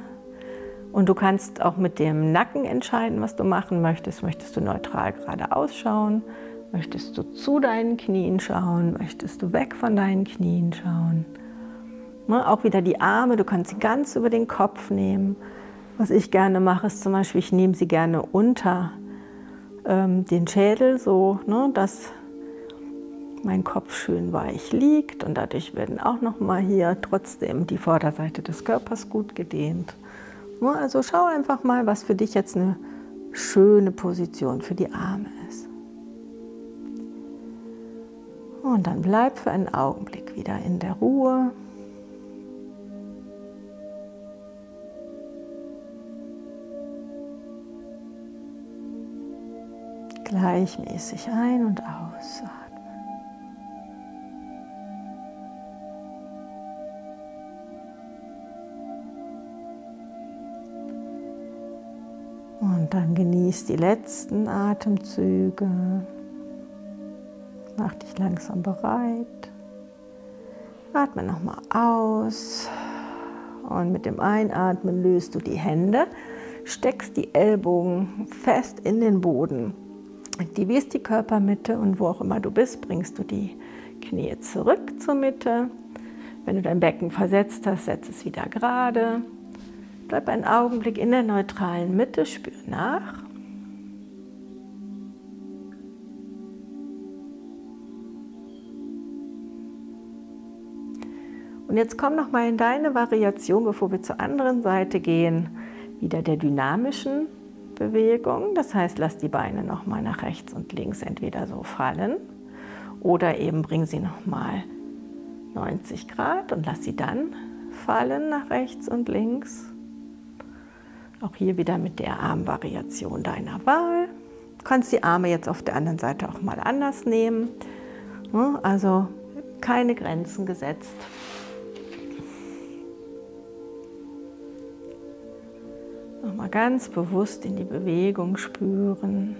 und du kannst auch mit dem Nacken entscheiden, was du machen möchtest. Möchtest du neutral gerade ausschauen? Möchtest du zu deinen Knien schauen? Möchtest du weg von deinen Knien schauen? Ne, auch wieder die Arme, du kannst sie ganz über den Kopf nehmen. Was ich gerne mache, ist zum Beispiel, ich nehme sie gerne unter ähm, den Schädel, so ne, dass mein Kopf schön weich liegt und dadurch werden auch noch mal hier trotzdem die Vorderseite des Körpers gut gedehnt. Also schau einfach mal, was für dich jetzt eine schöne Position für die Arme ist. Und dann bleib für einen Augenblick wieder in der Ruhe. Gleichmäßig ein- und ausatmen. Und dann genieß die letzten Atemzüge. Mach dich langsam bereit. Atme nochmal aus. Und mit dem Einatmen löst du die Hände, steckst die Ellbogen fest in den Boden. Aktivierst die Körpermitte und wo auch immer du bist, bringst du die Knie zurück zur Mitte. Wenn du dein Becken versetzt hast, setz es wieder gerade. Bleib einen Augenblick in der neutralen Mitte, spür nach. Und jetzt komm noch mal in deine Variation, bevor wir zur anderen Seite gehen, wieder der dynamischen Bewegung. Das heißt, lass die Beine noch mal nach rechts und links entweder so fallen oder eben bring sie noch mal 90 Grad und lass sie dann fallen nach rechts und links. Auch hier wieder mit der Armvariation deiner Wahl. Du kannst die Arme jetzt auf der anderen Seite auch mal anders nehmen. Also keine Grenzen gesetzt. Nochmal ganz bewusst in die Bewegung spüren.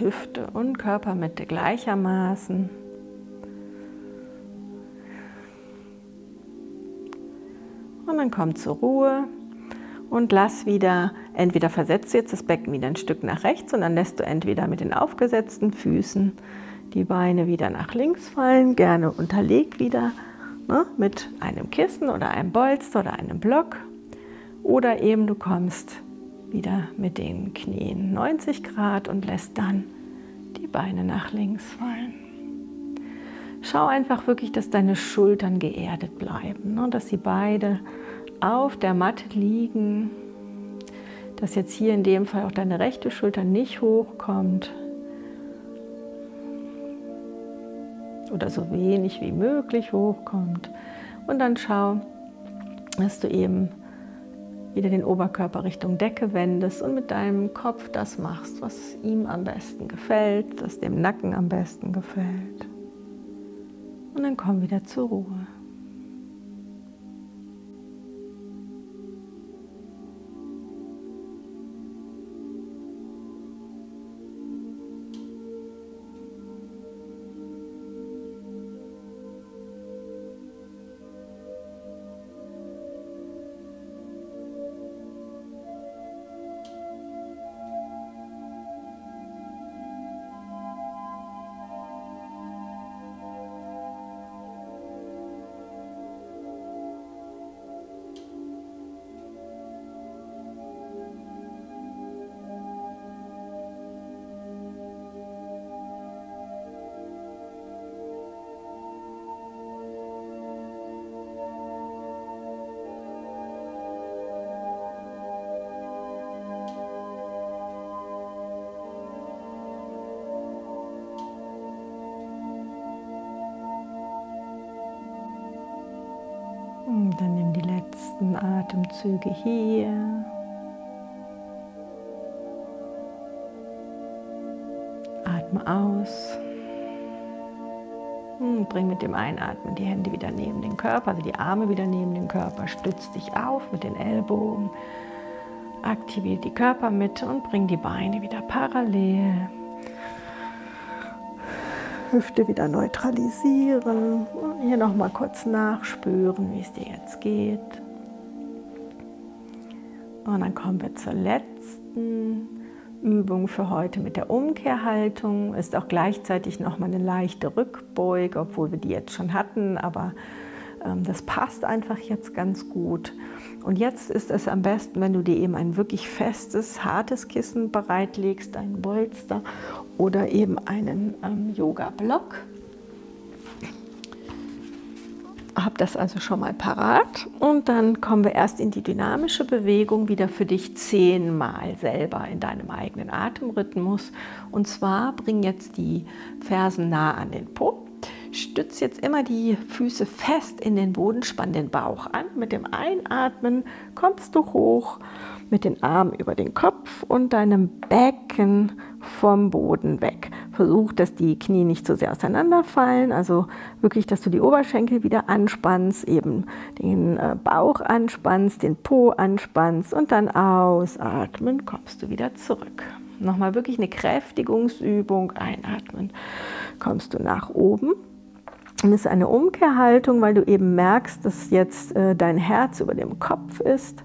Hüfte und Körpermitte gleichermaßen. Und dann komm zur Ruhe und lass wieder, entweder versetzt du jetzt das Becken wieder ein Stück nach rechts und dann lässt du entweder mit den aufgesetzten Füßen die Beine wieder nach links fallen, gerne unterleg wieder ne, mit einem Kissen oder einem Bolster oder einem Block. Oder eben du kommst wieder mit den Knien 90 Grad und lässt dann die Beine nach links fallen. Schau einfach wirklich, dass deine Schultern geerdet bleiben, ne? dass sie beide auf der Matte liegen, dass jetzt hier in dem Fall auch deine rechte Schulter nicht hochkommt oder so wenig wie möglich hochkommt. Und dann schau, dass du eben wieder den Oberkörper Richtung Decke wendest und mit deinem Kopf das machst, was ihm am besten gefällt, was dem Nacken am besten gefällt. Und dann komm wieder zur Ruhe. Atemzüge hier. Atme aus. Und bring mit dem Einatmen die Hände wieder neben den Körper, also die Arme wieder neben den Körper. Stütz dich auf mit den Ellbogen. Aktiviere die Körpermitte und bring die Beine wieder parallel. Hüfte wieder neutralisieren. Und hier nochmal kurz nachspüren, wie es dir jetzt geht. Und dann kommen wir zur letzten Übung für heute mit der Umkehrhaltung. Ist auch gleichzeitig nochmal eine leichte Rückbeuge, obwohl wir die jetzt schon hatten, aber ähm, das passt einfach jetzt ganz gut. Und jetzt ist es am besten, wenn du dir eben ein wirklich festes, hartes Kissen bereitlegst, einen Bolster oder eben einen ähm, Yoga-Block. Hab das also schon mal parat und dann kommen wir erst in die dynamische Bewegung wieder für dich zehnmal selber in deinem eigenen Atemrhythmus. Und zwar bring jetzt die Fersen nah an den Po Stütz jetzt immer die Füße fest in den Boden, spann den Bauch an. Mit dem Einatmen kommst du hoch mit den Armen über den Kopf und deinem Becken vom Boden weg. Versuch, dass die Knie nicht so sehr auseinanderfallen, also wirklich, dass du die Oberschenkel wieder anspannst, eben den äh, Bauch anspannst, den Po anspannst und dann ausatmen, kommst du wieder zurück. Nochmal wirklich eine Kräftigungsübung, einatmen, kommst du nach oben und es ist eine Umkehrhaltung, weil du eben merkst, dass jetzt äh, dein Herz über dem Kopf ist.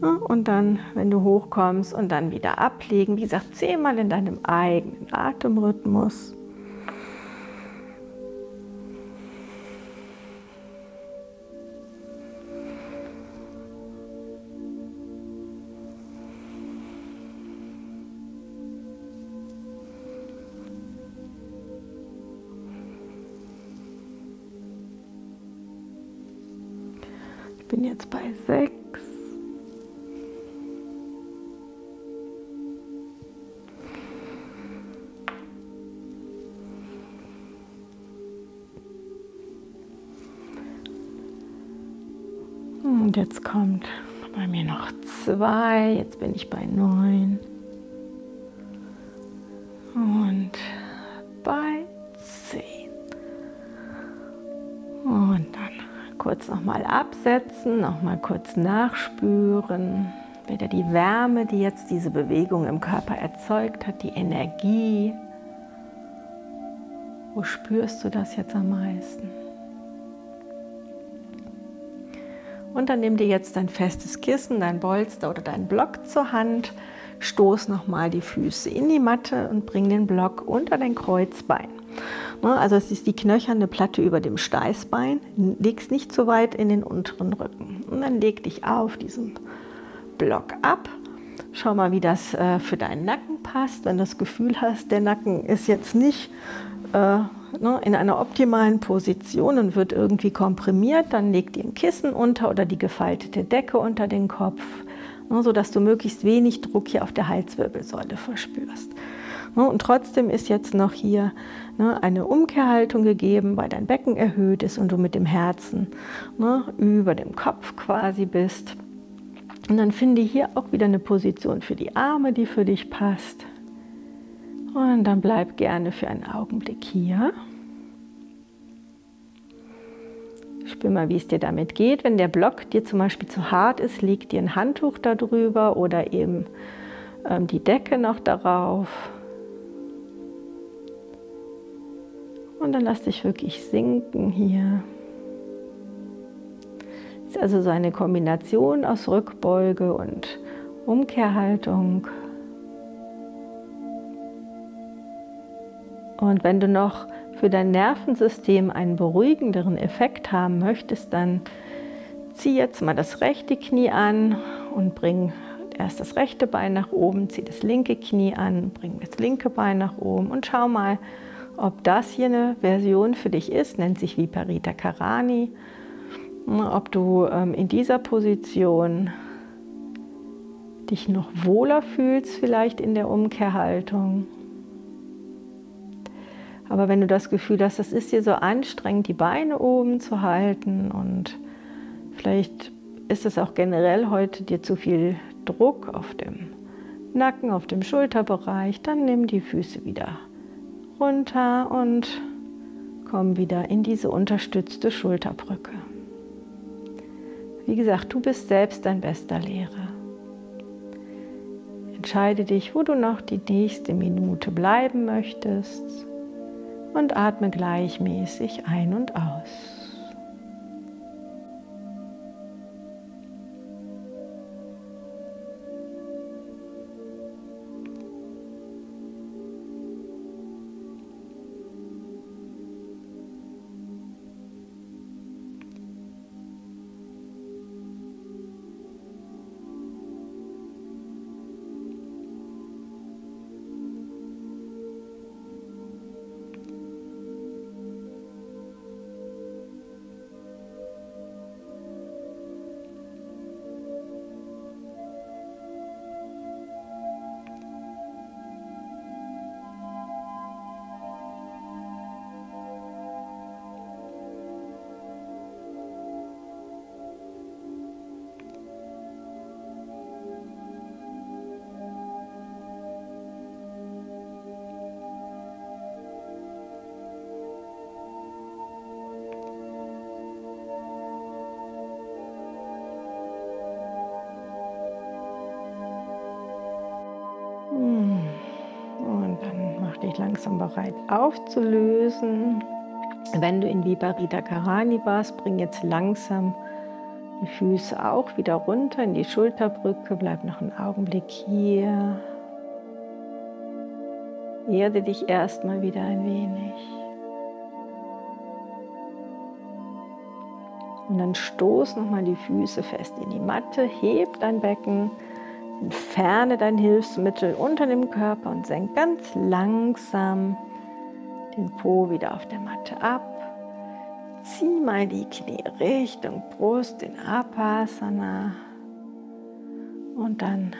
Und dann, wenn du hochkommst und dann wieder ablegen, wie gesagt, zehnmal in deinem eigenen Atemrhythmus. bin jetzt bei sechs. Und jetzt kommt bei mir noch zwei. Jetzt bin ich bei neun. Und bei zehn. Und dann kurz nochmal absetzen, nochmal kurz nachspüren. Wieder die Wärme, die jetzt diese Bewegung im Körper erzeugt hat, die Energie. Wo spürst du das jetzt am meisten? Und dann nimm dir jetzt dein festes Kissen, dein Bolster oder dein Block zur Hand, stoß nochmal die Füße in die Matte und bring den Block unter dein Kreuzbein. Ne, also es ist die knöcherne Platte über dem Steißbein. Leg es nicht zu weit in den unteren Rücken. Und dann leg dich auf diesem Block ab. Schau mal, wie das äh, für deinen Nacken passt. Wenn du das Gefühl hast, der Nacken ist jetzt nicht äh, ne, in einer optimalen Position und wird irgendwie komprimiert, dann leg dir ein Kissen unter oder die gefaltete Decke unter den Kopf, ne, sodass du möglichst wenig Druck hier auf der Halswirbelsäule verspürst. Ne, und trotzdem ist jetzt noch hier ne, eine Umkehrhaltung gegeben, weil dein Becken erhöht ist und du mit dem Herzen ne, über dem Kopf quasi bist. Und dann finde hier auch wieder eine Position für die Arme, die für dich passt. Und dann bleib gerne für einen Augenblick hier. Spür mal, wie es dir damit geht. Wenn der Block dir zum Beispiel zu hart ist, leg dir ein Handtuch darüber oder eben ähm, die Decke noch darauf. Und dann lass dich wirklich sinken hier. Ist also so eine Kombination aus Rückbeuge und Umkehrhaltung. Und wenn du noch für dein Nervensystem einen beruhigenderen Effekt haben möchtest, dann zieh jetzt mal das rechte Knie an und bring erst das rechte Bein nach oben, zieh das linke Knie an, bring das linke Bein nach oben und schau mal, ob das hier eine Version für dich ist, nennt sich Viparita Karani. Ob du ähm, in dieser Position dich noch wohler fühlst, vielleicht in der Umkehrhaltung. Aber wenn du das Gefühl hast, das ist dir so anstrengend, die Beine oben zu halten und Vielleicht ist es auch generell heute dir zu viel Druck auf dem Nacken, auf dem Schulterbereich. Dann nimm die Füße wieder runter und komm wieder in diese unterstützte Schulterbrücke. Wie gesagt, du bist selbst dein bester Lehrer. Entscheide dich, wo du noch die nächste Minute bleiben möchtest und atme gleichmäßig ein und aus. Dich langsam bereit aufzulösen. Wenn du in Viparita Karani warst, bring jetzt langsam die Füße auch wieder runter in die Schulterbrücke. Bleib noch einen Augenblick hier. Erde dich erstmal wieder ein wenig. Und dann stoß nochmal die Füße fest in die Matte, heb dein Becken Entferne dein Hilfsmittel unter dem Körper und senk ganz langsam den Po wieder auf der Matte ab. Zieh mal die Knie Richtung Brust in Apasana und dann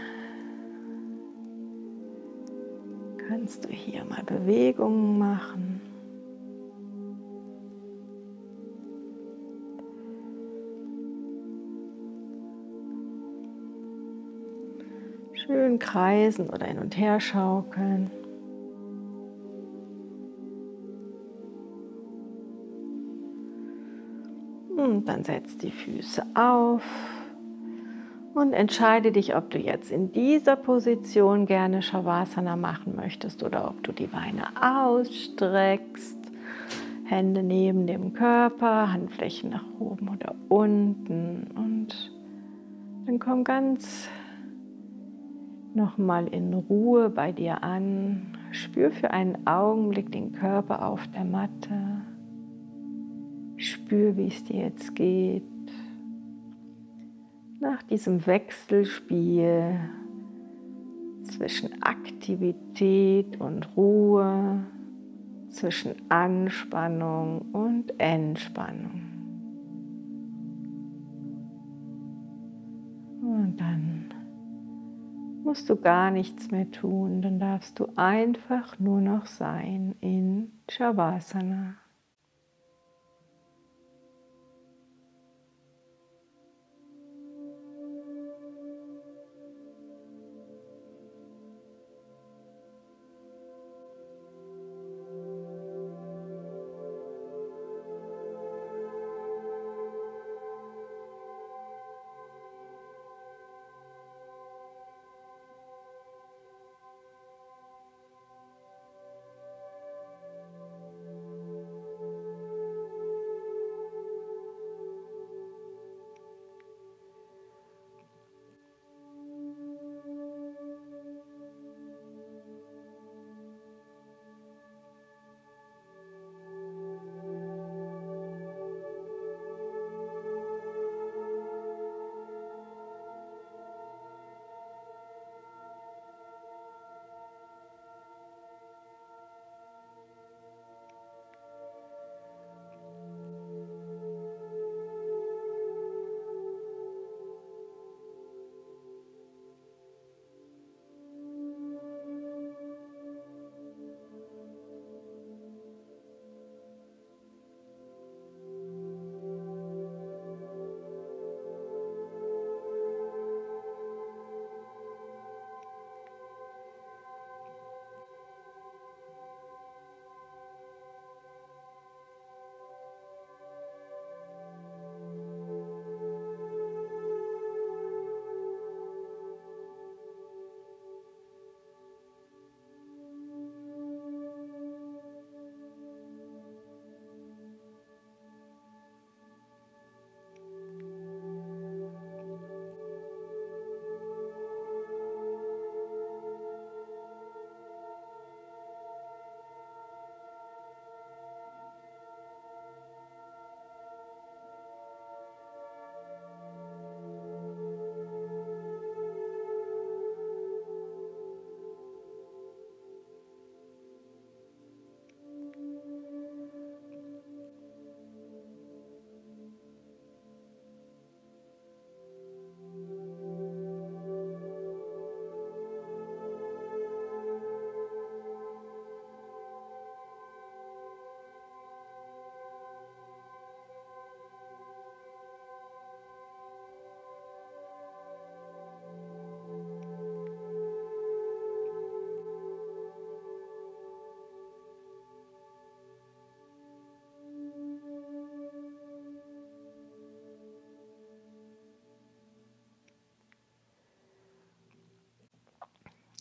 kannst du hier mal Bewegungen machen. Schön kreisen oder hin und her schaukeln. Und dann setz die Füße auf und entscheide dich, ob du jetzt in dieser Position gerne Shavasana machen möchtest oder ob du die Beine ausstreckst. Hände neben dem Körper, Handflächen nach oben oder unten und dann komm ganz nochmal in Ruhe bei dir an. Spür für einen Augenblick den Körper auf der Matte. Spür, wie es dir jetzt geht. Nach diesem Wechselspiel zwischen Aktivität und Ruhe, zwischen Anspannung und Entspannung. Und dann musst du gar nichts mehr tun, dann darfst du einfach nur noch sein in Shavasana.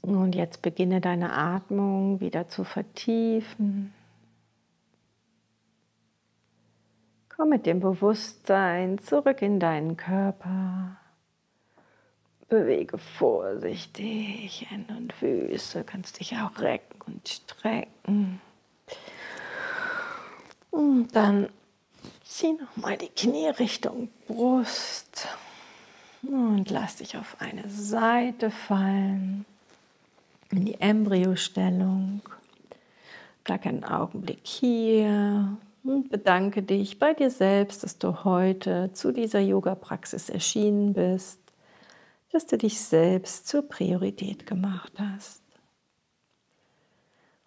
Und jetzt beginne deine Atmung wieder zu vertiefen. Komm mit dem Bewusstsein zurück in deinen Körper. Bewege vorsichtig Hände und Füße, kannst dich auch recken und strecken. Und dann zieh nochmal die Knie Richtung Brust und lass dich auf eine Seite fallen, in die Embryostellung. Bleib einen Augenblick hier und bedanke dich bei dir selbst, dass du heute zu dieser Yoga-Praxis erschienen bist dass du dich selbst zur Priorität gemacht hast.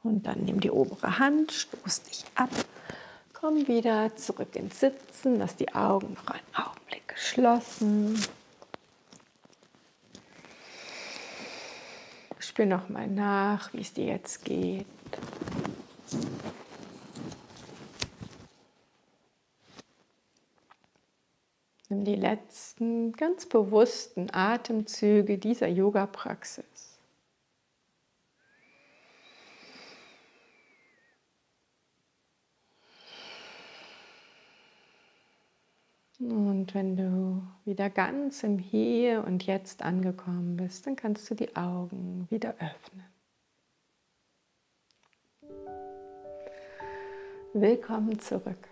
Und dann nimm die obere Hand, stoß dich ab, komm wieder zurück ins Sitzen, lass die Augen noch einen Augenblick geschlossen. Spür noch mal nach, wie es dir jetzt geht. Nimm die letzten ganz bewussten Atemzüge dieser Yoga-Praxis. Und wenn du wieder ganz im Hier und Jetzt angekommen bist, dann kannst du die Augen wieder öffnen. Willkommen zurück.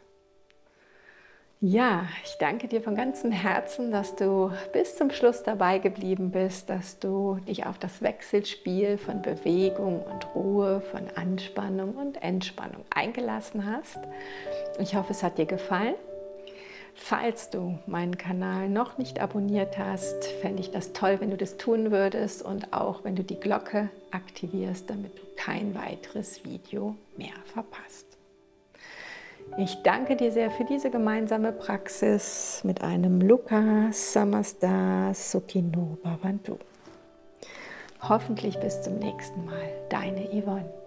Ja, ich danke dir von ganzem Herzen, dass du bis zum Schluss dabei geblieben bist, dass du dich auf das Wechselspiel von Bewegung und Ruhe, von Anspannung und Entspannung eingelassen hast. Ich hoffe, es hat dir gefallen. Falls du meinen Kanal noch nicht abonniert hast, fände ich das toll, wenn du das tun würdest und auch wenn du die Glocke aktivierst, damit du kein weiteres Video mehr verpasst. Ich danke dir sehr für diese gemeinsame Praxis mit einem Luca Samasta Sukino Bhavantu. Hoffentlich bis zum nächsten Mal. Deine Yvonne.